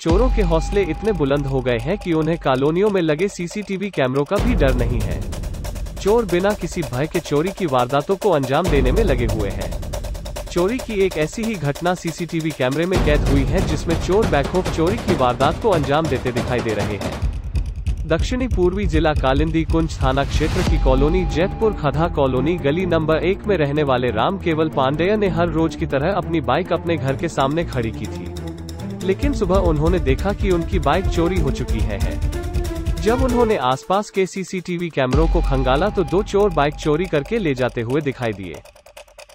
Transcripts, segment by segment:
चोरों के हौसले इतने बुलंद हो गए हैं कि उन्हें कॉलोनियों में लगे सीसीटीवी कैमरों का भी डर नहीं है। चोर बिना किसी भय के चोरी की वारदातों को अंजाम देने में लगे हुए हैं। चोरी की एक ऐसी ही घटना सीसीटीवी कैमरे में कैद हुई है, जिसमें चोर बैकहोफ चोरी की वारदात को अंजाम देते दिखाई दे रहे हैं। दक्षिणी पूर्वी जिला कालिंदी कुंज थाना क्षेत्र की कॉलोनी जैतपुर खधा कॉलोनी गली नंबर एक में रहने वाले राम केवल पांडेय ने हर रोज की तरह अपनी बाइक अपने घर के सामने खड़ी की थी। लेकिन सुबह उन्होंने देखा कि उनकी बाइक चोरी हो चुकी है, है। जब उन्होंने आसपास के सीसीटीवी कैमरों को खंगाला तो दो चोर बाइक चोरी करके ले जाते हुए दिखाई दिए।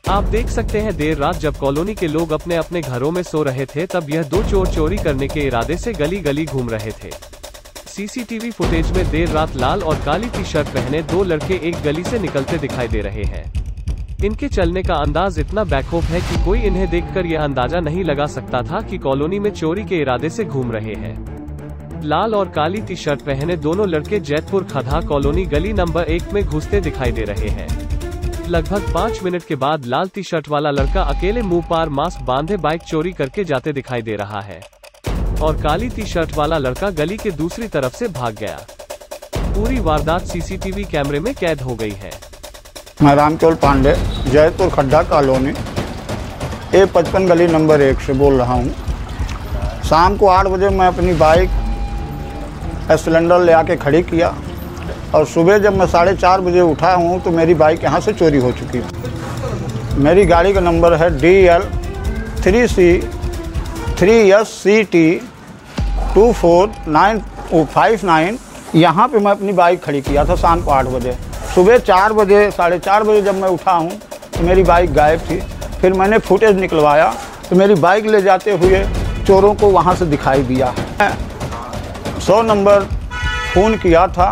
आप देख सकते हैं देर रात जब कॉलोनी के लोग अपने अपने घरों में सो रहे थे तब यह दो चोर चोरी करने के इरादे से गली गली घूम रहे थे। सीसीटीवी फुटेज में देर रात लाल और काली टी शर्ट पहने दो लड़के एक गली से निकलते दिखाई दे रहे हैं। इनके चलने का अंदाज इतना बैकहोप है कि कोई इन्हें देखकर यह अंदाज़ा नहीं लगा सकता था कि कॉलोनी में चोरी के इरादे से घूम रहे हैं। लाल और काली टी शर्ट पहने दोनों लड़के जैतपुर खधा कॉलोनी गली नंबर एक में घुसते दिखाई दे रहे हैं। लगभग पाँच मिनट के बाद लाल टी शर्ट वाला लड़का अकेले मुँह पार मास्क बांधे बाइक चोरी करके जाते दिखाई दे रहा है। और काली टी शर्ट वाला लड़का गली के दूसरी तरफ़ से भाग गया। पूरी वारदात सीसीटीवी कैमरे में कैद हो गई है। मैं रामचोल पांडे, जयपुर खड्डा कॉलोनी। ए पचपन गली नंबर एक से बोल रहा हूँ। शाम को आठ बजे मैं अपनी बाइक सिलेंडर ले आके खड़ी किया और सुबह जब मैं साढ़े चार बजे उठा हूँ तो मेरी बाइक यहाँ से चोरी हो चुकी है। मेरी गाड़ी का नंबर है D L three C three S C T two four nine five nine यहाँ पर मैं अपनी बाइक खड़ी किया था शाम को आठ बजे। सुबह चार बजे, साढ़े चार बजे जब मैं उठा हूँ तो मेरी बाइक गायब थी। फिर मैंने फुटेज निकलवाया तो मेरी बाइक ले जाते हुए चोरों को वहाँ से दिखाई दिया। है सौ नंबर फ़ोन किया था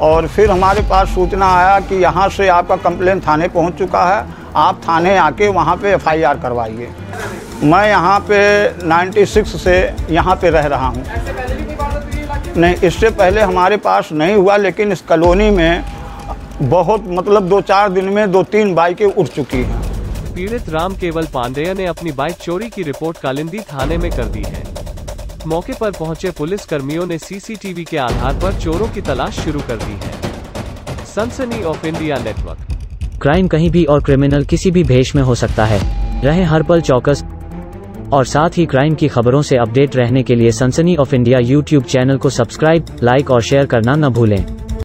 और फिर हमारे पास सूचना आया कि यहाँ से आपका कंप्लेन थाने पहुँच चुका है। आप थाने आके वहाँ पे एफआईआर करवाइए। मैं यहाँ पे 96 से यहाँ पे रह रहा हूँ। नहीं इससे पहले हमारे पास नहीं हुआ लेकिन इस कॉलोनी में बहुत मतलब दो चार दिन में दो तीन बाइकें उठ चुकी हैं। पीड़ित राम केवल पांडेय ने अपनी बाइक चोरी की रिपोर्ट कालिंदी थाने में कर दी है। मौके पर पहुँचे पुलिस कर्मियों ने सीसीटीवी के आधार पर चोरों की तलाश शुरू कर दी है। सनसनी ऑफ़ इंडिया नेटवर्क। क्राइम कहीं भी और क्रिमिनल किसी भी भेष में हो सकता है। रहे हर पल चौकस और साथ ही क्राइम की खबरों से अपडेट रहने के लिए Sansani of India YouTube channel को सब्सक्राइब लाइक और शेयर करना न भूलें।